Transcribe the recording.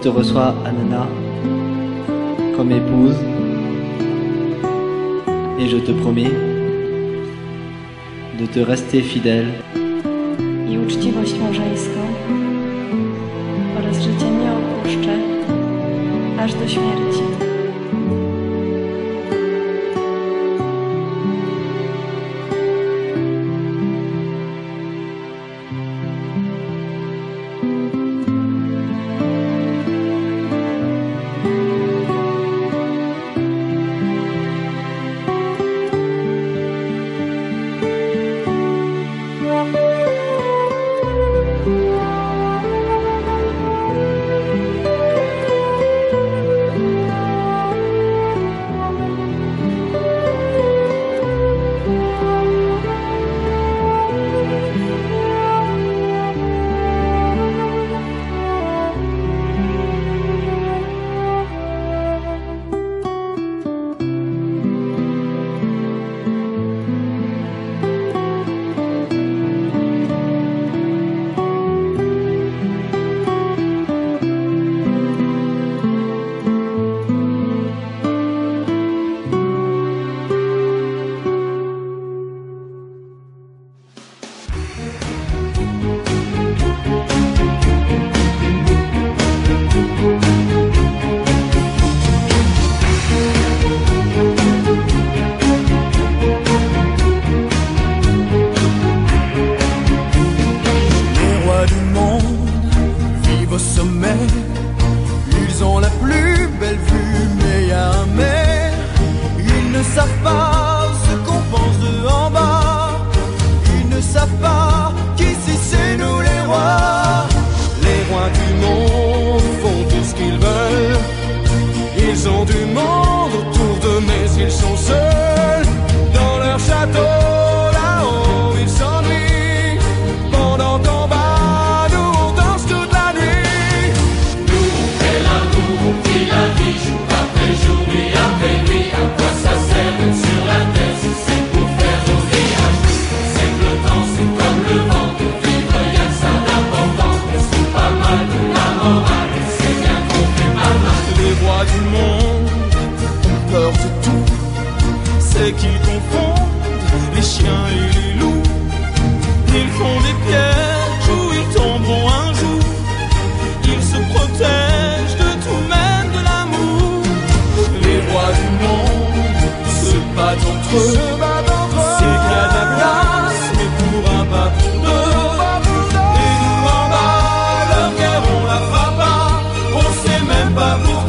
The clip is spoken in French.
te reçois, Anana, comme épouse, et je te promets de te rester fidèle i uczciwość małżeńską oraz że Cię nie opuszczę aż do śmierci. tout, c'est qu'ils confondent les chiens et les loups. Ils font des pièges où ils tomberont un jour. Ils se protègent de tout, même de l'amour. Les rois du monde se battent entre eux. C'est qu'il de la place, mais pour un pas pour deux. Et nous en bas, leur guerre on la fera pas. On sait même pas pourquoi.